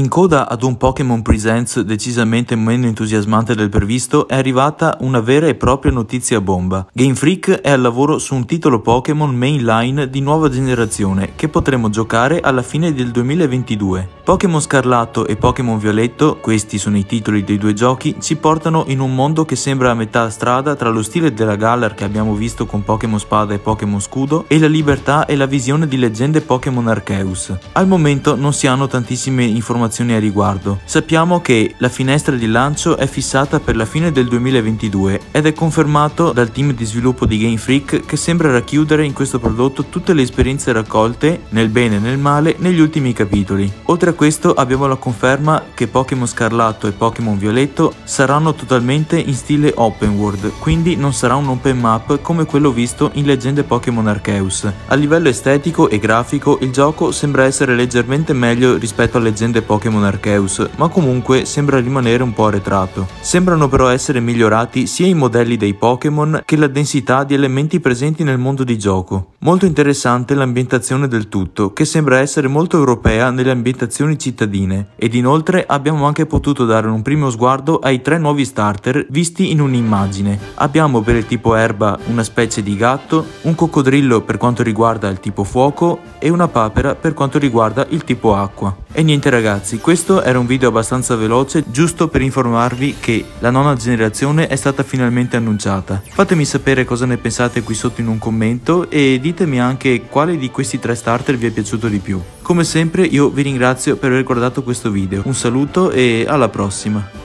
In coda ad un Pokémon Presents decisamente meno entusiasmante del previsto, è arrivata una vera e propria notizia bomba. Game Freak è al lavoro su un titolo Pokémon mainline di nuova generazione che potremo giocare alla fine del 2022. Pokémon Scarlatto e Pokémon Violetto, questi sono i titoli dei due giochi, ci portano in un mondo che sembra a metà strada tra lo stile della Galar che abbiamo visto con Pokémon Spada e Pokémon Scudo e la libertà e la visione di leggende Pokémon Arceus. Al momento non si hanno tantissime informazioni informazioni a riguardo. Sappiamo che la finestra di lancio è fissata per la fine del 2022 ed è confermato dal team di sviluppo di Game Freak che sembra racchiudere in questo prodotto tutte le esperienze raccolte, nel bene e nel male, negli ultimi capitoli. Oltre a questo abbiamo la conferma che Pokémon Scarlatto e Pokémon Violetto saranno totalmente in stile open world, quindi non sarà un open map come quello visto in Leggende Pokémon Arceus. A livello estetico e grafico il gioco sembra essere leggermente meglio rispetto a Leggende Pokémon Arceus, ma comunque sembra rimanere un po' arretrato. Sembrano però essere migliorati sia i modelli dei Pokémon che la densità di elementi presenti nel mondo di gioco. Molto interessante l'ambientazione del tutto, che sembra essere molto europea nelle ambientazioni cittadine, ed inoltre abbiamo anche potuto dare un primo sguardo ai tre nuovi starter visti in un'immagine. Abbiamo per il tipo erba una specie di gatto, un coccodrillo per quanto riguarda il tipo fuoco e una papera per quanto riguarda il tipo acqua. E niente ragazzi, questo era un video abbastanza veloce giusto per informarvi che la nona generazione è stata finalmente annunciata. Fatemi sapere cosa ne pensate qui sotto in un commento e ditemi anche quale di questi tre starter vi è piaciuto di più. Come sempre io vi ringrazio per aver guardato questo video, un saluto e alla prossima!